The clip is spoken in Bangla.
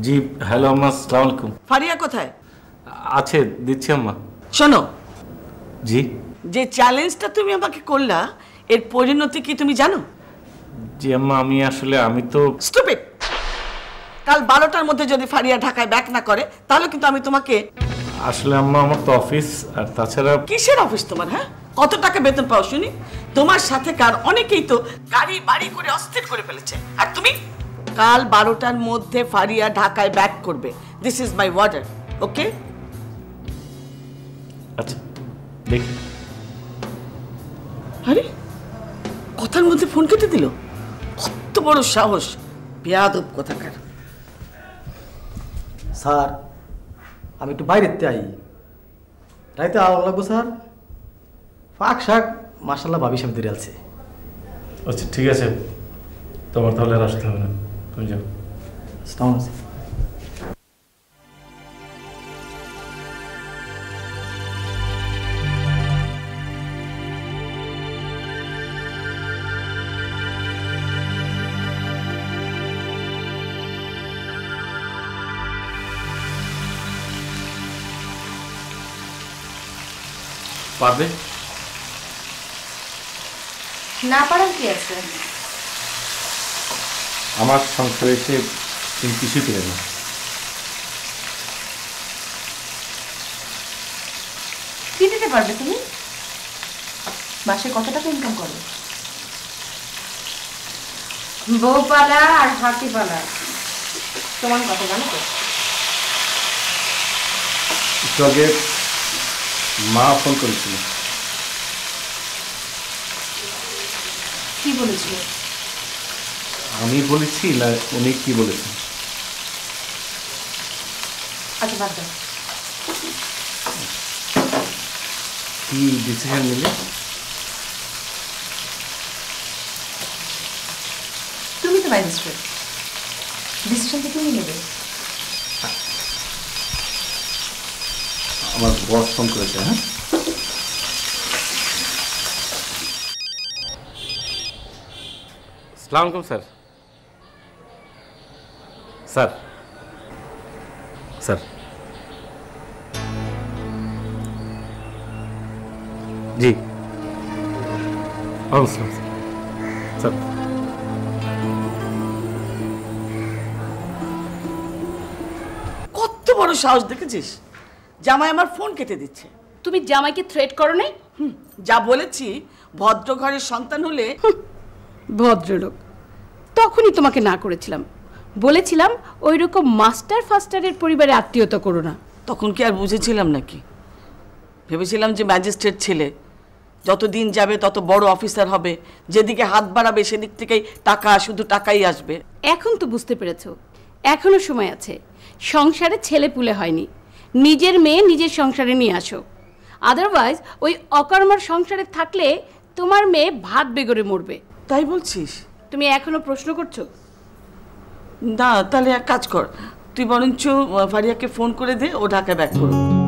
জি হ্যালো আম্মা আসসালামু আলাইকুম। ফারিয়া কোথায়? আছে দিচ্ছি আম্মা। শোনো। জি। যে চ্যালেঞ্জটা তুমি আমাকে করলা এর পরিণতি কি তুমি জানো? জি আম্মা আমি আসলে আমি তো স্টুপিড কাল বারোটার মধ্যে যদি ফারিয়া ঢাকায় ব্যাক না করে তাহলে কিন্তু আমি তোমাকে আসলে আম্মা আমার তো অফিস আর তাছাড়া কিসের অফিস তোমার হ্যাঁ? কত টাকা বেতন পাও শুনি? তোমার সাথে কার অনেকেই তো গাড়ি বাড়ি করে অস্থির করে ফেলেছে। আর তুমি? কাল বারোটার মধ্যে ফারিয়া ঢাকায় ব্যাক করবে। This is my warder okay আচ্ছা দেখি। আরে কথার মধ্যে ফোন কেটে দিল? কত বড় সাহস। বেয়াদব কথাকার। স্যার আমি একটু বাইরেতে আই। রাইতে আলো লাগবো স্যার? ফাঁক শাক মার্শাল্লাহ ভাবি সাহেব ধরে আছে আচ্ছা ঠিক আছে। তোমার তাহলে আর আসতে হবে না। তুমি যাও আসসালামু আলাইকুম। পারবে না পারার কি আছে আমার সংসারে এসে তুমি কিছুই পেলে না। কি দিতে পারবে তুমি? মাসে কত টাকা ইনকাম করো? বউপালা আর হাতিপালা। তোমার কত জানো তো? একটু আগে মা ফোন করেছিল। কি বলেছিল? আমি বলেছি না উনি কি বলেছেন? আচ্ছা বাদ দাও। কি ডিসিশন নিলে? তুমি তো ম্যাজিস্ট্রেট ডিসিশন তুমি নেবে। আমার বস ফোন করেছে হ্যাঁ? সালাম আলাইকুম স্যার। স্যার। স্যার। জি। আসসালাম, স্যার কত বড় সাহস দেখেছিস? জামাই আমার ফোন কেটে দিচ্ছে। তুমি জামাইকে থ্রেট করো নাই? হুম, যা বলেছি ভদ্র ঘরের সন্তান হলে ভদ্রলোক তখনই তোমাকে না করেছিলাম। বলেছিলাম ওই রকম মাস্টার ফাস্টারের পরিবারে আত্মীয়তা করো না। তখন কি আর বুঝেছিলাম নাকি? ভেবেছিলাম যে ম্যাজিস্ট্রেট ছেলে যত দিন যাবে তত বড় অফিসার হবে যেদিকে হাত বাড়াবে সেদিক থেকেই টাকা শুধু টাকাই আসবে। এখন তো বুঝতে পেরেছ এখনও সময় আছে সংসারে ছেলে পুলে হয়নি নিজের মেয়ে নিজের সংসারে নিয়ে আসো। আদারওয়াইজ ওই অকর্মার সংসারে থাকলে তোমার মেয়ে ভাত বেগরে মরবে। তাই বলছিস? তুমি এখনও প্রশ্ন করছ? না, তাহলে এক কাজ কর। তুই বরঞ্চ ফারিয়াকে ফোন করে দে, ও ঢাকা ব্যাক করুক।